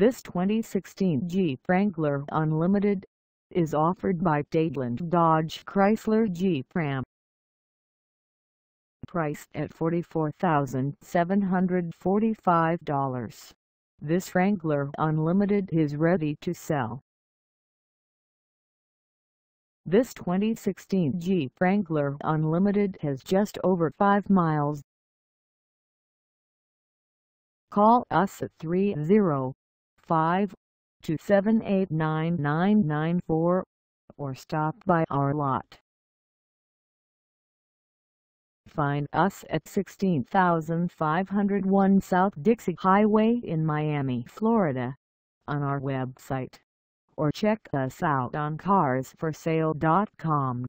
This 2016 Jeep Wrangler Unlimited is offered by Dadeland Dodge Chrysler Jeep Ram. Priced at $44,745, this Wrangler Unlimited is ready to sell. This 2016 Jeep Wrangler Unlimited has just over 5 miles. Call us at 30 5 2789994 or stop by our lot. Find us at 16501 South Dixie Highway in Miami, Florida on our website or check us out on carsforsale.com.